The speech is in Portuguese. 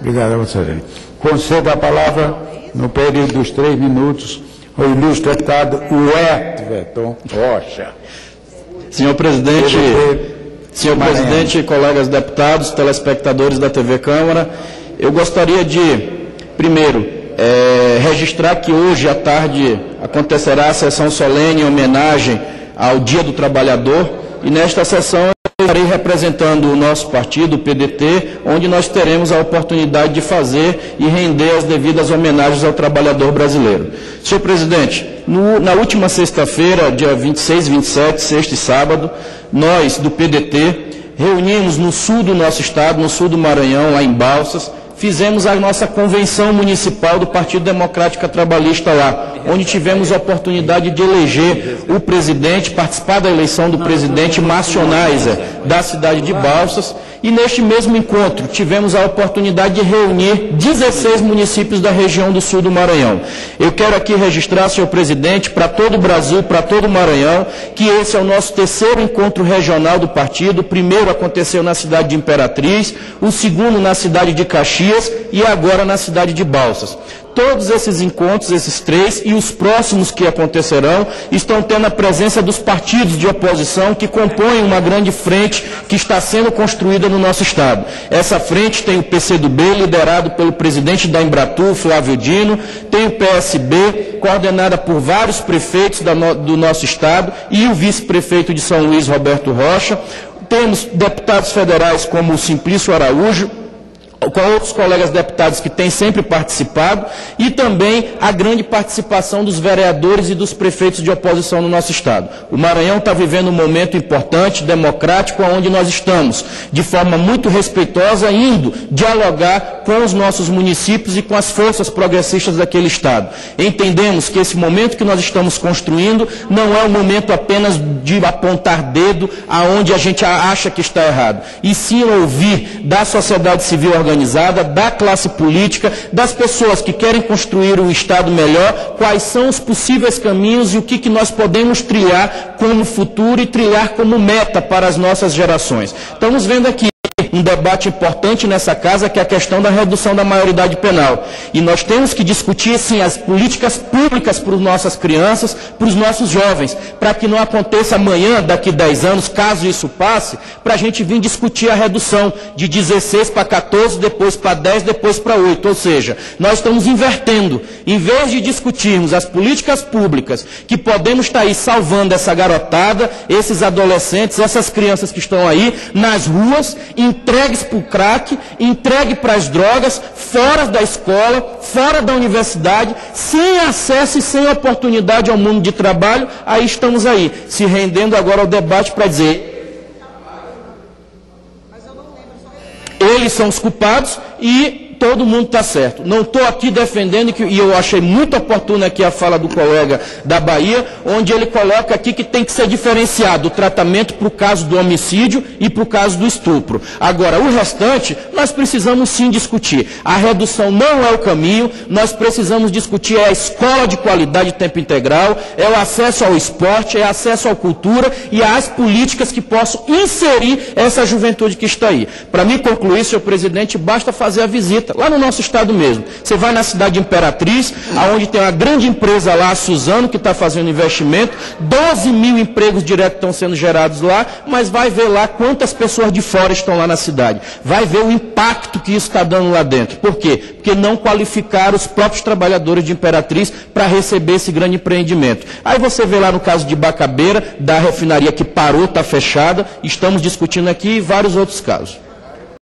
Obrigado a você. Concedo a palavra, no período dos três minutos, ao ilustre deputado Everton Rocha. Senhor presidente, senhor presidente, colegas deputados, telespectadores da TV Câmara, eu gostaria de, primeiro, é, registrar que hoje à tarde acontecerá a sessão solene em homenagem ao Dia do Trabalhador e nesta sessão estarei representando o nosso partido, o PDT, onde nós teremos a oportunidade de fazer e render as devidas homenagens ao trabalhador brasileiro. Senhor presidente, no, na última sexta-feira, dia 26, 27, sexta e sábado, nós do PDT reunimos no sul do nosso estado, no sul do Maranhão, lá em Balsas, fizemos a nossa convenção municipal do Partido Democrático Trabalhista lá, onde tivemos a oportunidade de eleger o presidente, participar da eleição do presidente Márcio Neiser, da cidade de Balsas, e neste mesmo encontro tivemos a oportunidade de reunir 16 municípios da região do sul do Maranhão. Eu quero aqui registrar, senhor presidente, para todo o Brasil, para todo o Maranhão, que esse é o nosso terceiro encontro regional do partido. O primeiro aconteceu na cidade de Imperatriz, o segundo na cidade de Caxias e agora na cidade de Balsas. Todos esses encontros, esses três e os próximos que acontecerão, estão tendo a presença dos partidos de oposição que compõem uma grande frente que está sendo construída no nosso Estado. Essa frente tem o PCdoB, liderado pelo presidente da Embratur, Flávio Dino, tem o PSB, coordenada por vários prefeitos do nosso Estado, e o vice-prefeito de São Luís, Roberto Rocha. Temos deputados federais como o Simplício Araújo, com outros colegas deputados que têm sempre participado, e também a grande participação dos vereadores e dos prefeitos de oposição no nosso Estado. O Maranhão está vivendo um momento importante, democrático, onde nós estamos, de forma muito respeitosa, indo dialogar com os nossos municípios e com as forças progressistas daquele Estado. Entendemos que esse momento que nós estamos construindo não é um momento apenas de apontar dedo aonde a gente acha que está errado, e sim ouvir da sociedade civil organizada da classe política, das pessoas que querem construir um Estado melhor, quais são os possíveis caminhos e o que, que nós podemos trilhar como futuro e trilhar como meta para as nossas gerações. Estamos vendo aqui um debate importante nessa casa, que é a questão da redução da maioridade penal. E nós temos que discutir, sim, as políticas públicas para as nossas crianças, para os nossos jovens, para que não aconteça amanhã, daqui 10 anos, caso isso passe, para a gente vir discutir a redução de 16 para 14, depois para 10, depois para 8. Ou seja, nós estamos invertendo. Em vez de discutirmos as políticas públicas que podemos estar aí salvando essa garotada, esses adolescentes, essas crianças que estão aí nas ruas, em entregues para o crack, entregue para as drogas, fora da escola, fora da universidade, sem acesso e sem oportunidade ao mundo de trabalho, aí estamos aí, se rendendo agora ao debate para dizer. Eles são os culpados e todo mundo está certo. Não estou aqui defendendo, que, e eu achei muito oportuna aqui a fala do colega da Bahia, onde ele coloca aqui que tem que ser diferenciado o tratamento para o caso do homicídio e para o caso do estupro. Agora, o restante, nós precisamos sim discutir. A redução não é o caminho, nós precisamos discutir é a escola de qualidade de tempo integral, é o acesso ao esporte, é acesso à cultura e às políticas que possam inserir essa juventude que está aí. Para mim concluir, senhor presidente, basta fazer a visita lá no nosso estado mesmo. Você vai na cidade de Imperatriz, aonde tem uma grande empresa lá, a Suzano, que está fazendo investimento, 12 mil empregos diretos estão sendo gerados lá, mas vai ver lá quantas pessoas de fora estão lá na cidade. Vai ver o impacto que isso está dando lá dentro. Por quê? Porque não qualificaram os próprios trabalhadores de Imperatriz para receber esse grande empreendimento. Aí você vê lá no caso de Bacabeira, da refinaria que parou, está fechada, estamos discutindo aqui vários outros casos.